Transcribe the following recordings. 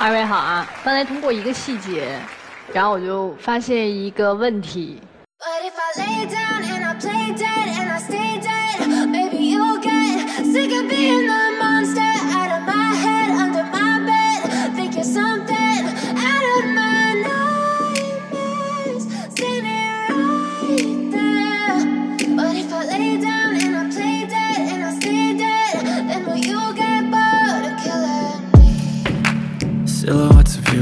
二位好啊！刚才通过一个细节，然后我就发现一个问题。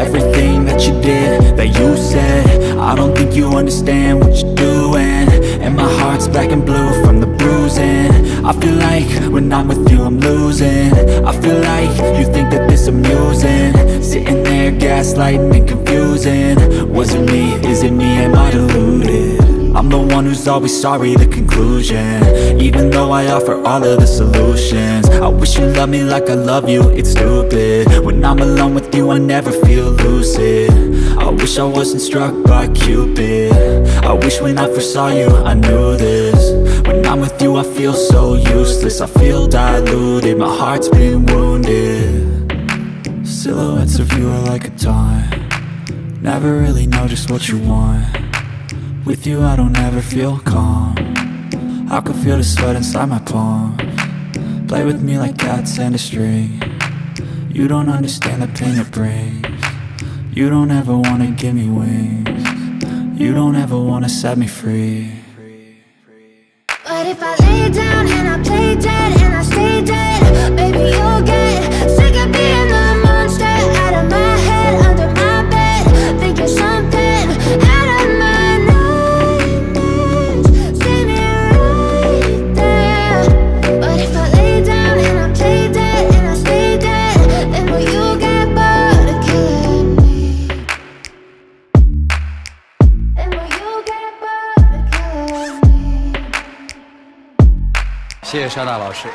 everything that you did, that you said? I don't think you understand what you're doing. And my heart's black and blue from the bruising. I feel like when I'm with you I'm losing. I feel like you think that this amusing. Sitting there gaslighting and confusing. Was it me, is it me, am I deluded? I'm the one who's always sorry, the conclusion. Even though I offer all of the solutions Loved me like I love you, it's stupid. When I'm alone with you, I never feel lucid. I wish I wasn't struck by Cupid. I wish when I first saw you, I knew this. When I'm with you, I feel so useless. I feel diluted, my heart's been wounded. Silhouettes of you are like a taunt. Never really know just what you want. With you I don't ever feel calm. I can feel the sweat inside my palms Play with me like cats and a string. You don't understand the pain it brings. You don't ever wanna give me wings. You don't ever wanna set me free. But if I lay down and I play 谢谢沙大老师。